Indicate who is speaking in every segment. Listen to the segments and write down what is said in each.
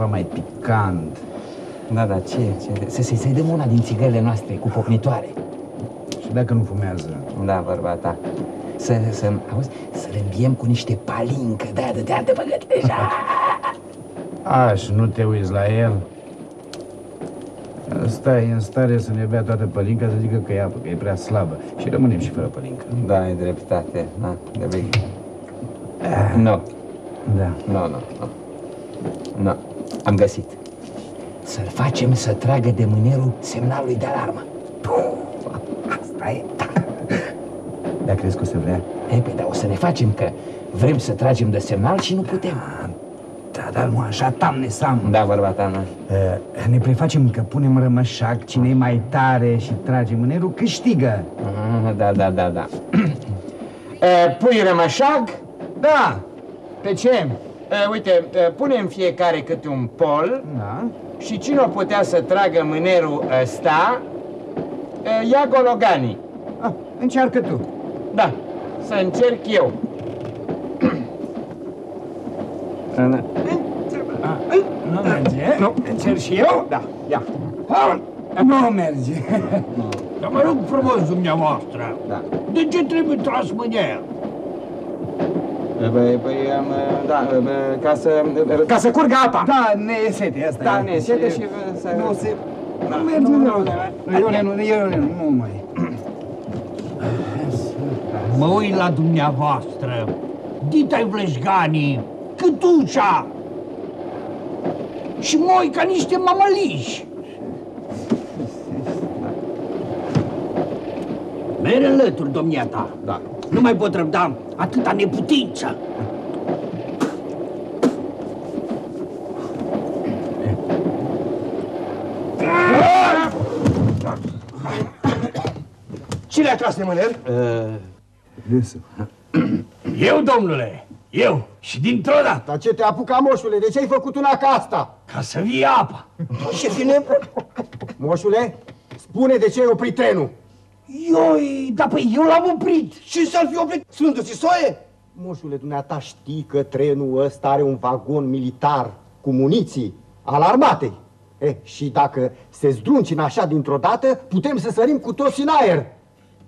Speaker 1: trebuie ceva mai picant.
Speaker 2: Da, da, ce? ce? Să, să, să-i dăm una din țigările noastre cu pocnitoare.
Speaker 1: Și dacă nu fumează?
Speaker 2: Da, bărbata. Să, să, auzi, să le îmbiem cu niște palincă de aia de te de deja.
Speaker 1: Aș, nu te uiți la el? Ăsta e în stare să ne bea toată pălinca să zică că e apă, că e prea slabă. Și rămânem și fără pălincă.
Speaker 2: Da, ai dreptate. Da, de bine. Nu.
Speaker 1: Da.
Speaker 2: Nu, nu, nu. Nu. Am găsit. Să-l facem să tragă de mânerul semnalului de alarmă. Asta e.
Speaker 1: Dar crezi că o să vrea?
Speaker 2: E, păi, dar o să ne facem că vrem să tragem de semnal și nu putem.
Speaker 1: Da, dar nu așa, tamne sam.
Speaker 2: Da, bărbata mea.
Speaker 1: Uh, ne prefacem că punem rămășac, cine e mai tare și trage mânerul, câștigă.
Speaker 2: Uh, da, da, da, da. uh, pui rămășag?
Speaker 1: Da. Pe ce?
Speaker 2: Uh, uite, uh, punem fiecare câte un pol
Speaker 1: Da.
Speaker 2: și cine o putea să tragă mânerul ăsta, uh, ia gologanii.
Speaker 1: Ah, încearcă tu.
Speaker 2: Da, să încerc eu.
Speaker 1: Nu merge.
Speaker 2: Nu, încerc și eu? Da, ia.
Speaker 1: Nu merge.
Speaker 3: Dar mă rog frumos dumneavoastră,
Speaker 2: Da.
Speaker 3: de ce trebuie tras mâinea?
Speaker 2: Păi, păi, am, da, ca să, ca să curgă apa.
Speaker 1: Da, ne e sete, asta
Speaker 2: Da,
Speaker 1: e.
Speaker 2: ne e sete și să...
Speaker 1: Nu se...
Speaker 2: Da,
Speaker 1: Nu merge,
Speaker 2: nu,
Speaker 1: nu,
Speaker 2: nu,
Speaker 1: nu,
Speaker 2: nu,
Speaker 1: nu, Ione, nu, Ione, nu, nu mai.
Speaker 3: Mă uit la dumneavoastră, dita-i vleșganii, cât ușa, și moi ca niște mamăliși. Mere înlături, domnia ta.
Speaker 2: Da.
Speaker 3: Nu mai pot răbda atâta neputință.
Speaker 4: Cine a tras de mâner?
Speaker 3: Eu, domnule, eu. Și dintr-o dată,
Speaker 4: Dar ce te apuca, moșule? De ce ai făcut una ca asta?
Speaker 3: ca să vie apa.
Speaker 4: Ce vine? Moșule, spune de ce ai oprit trenul.
Speaker 3: Ioi, da, păi eu l-am oprit.
Speaker 4: Și să-l fi oprit Sfântul Sisoie? Moșule, dumneata știi că trenul ăsta are un vagon militar cu muniții al armatei. Eh, și dacă se zdruncină așa dintr-o dată, putem să sărim cu toți în aer.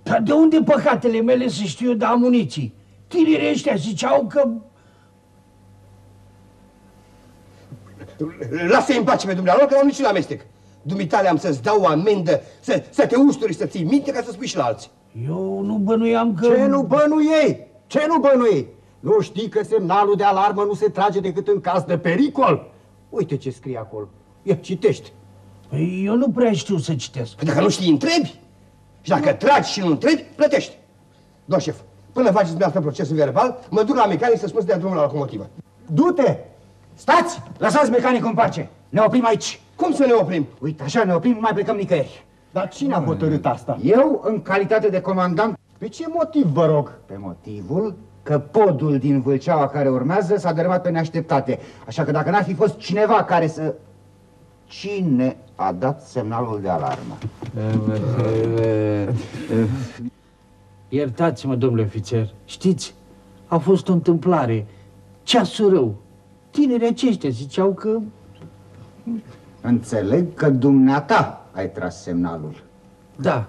Speaker 3: Dar de unde păcatele mele să știu eu de amuniții? Tinerii ăștia ziceau că...
Speaker 4: Lasă-i în pace pe dumnealor, că nu am niciun amestec. Dumitale am să-ți dau o amendă, să, să te usturi, să ții minte ca să spui și la alții.
Speaker 3: Eu nu bănuiam că...
Speaker 4: Ce nu bănuiei? Ce nu bănuiei? Nu știi că semnalul de alarmă nu se trage decât în caz de pericol? Uite ce scrie acolo. Ia, citește.
Speaker 3: Păi eu nu prea știu să citesc.
Speaker 4: Păi dacă nu știi, întrebi. Și dacă tragi și nu întrebi, plătești. Domn șef, până faceți dumneavoastră procesul verbal, mă duc la mecanic să spun să dea drumul la locomotivă. Du-te!
Speaker 1: Stați! Lăsați mecanicul în pace. Ne oprim aici.
Speaker 4: Cum să ne oprim?
Speaker 1: Uite, așa ne oprim, nu mai plecăm nicăieri.
Speaker 4: Dar cine a hotărât asta?
Speaker 1: Eu, în calitate de comandant,
Speaker 4: Pe ce motiv, vă rog?
Speaker 1: pe motivul că podul din Vâlceaua care urmează s-a dărâmat pe neașteptate. Așa că dacă n-ar fi fost cineva care să... Cine a dat semnalul de alarmă?
Speaker 3: Iertați-mă, domnule ofițer, știți, a fost o întâmplare. Ceasul rău. Tinerii aceștia ziceau că...
Speaker 1: Înțeleg că dumneata ai tras semnalul.
Speaker 3: Da,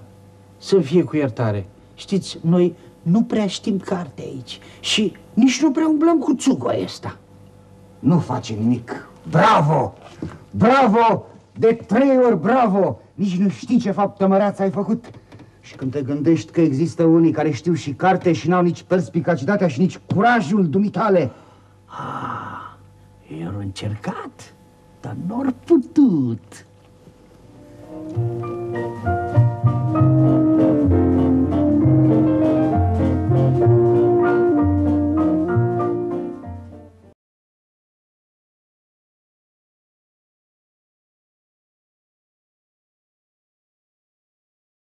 Speaker 3: să fie cu iertare. Știți, noi nu prea știm carte aici și nici nu prea umblăm cu țugul ăsta.
Speaker 1: Nu face nimic. Bravo! Bravo! De trei ori bravo! Nici nu știi ce faptă măreață ai făcut. Și când te gândești că există unii care știu și carte și n-au nici perspicacitatea și nici curajul dumitale.
Speaker 3: Ah, eu am încercat, dar n-or putut.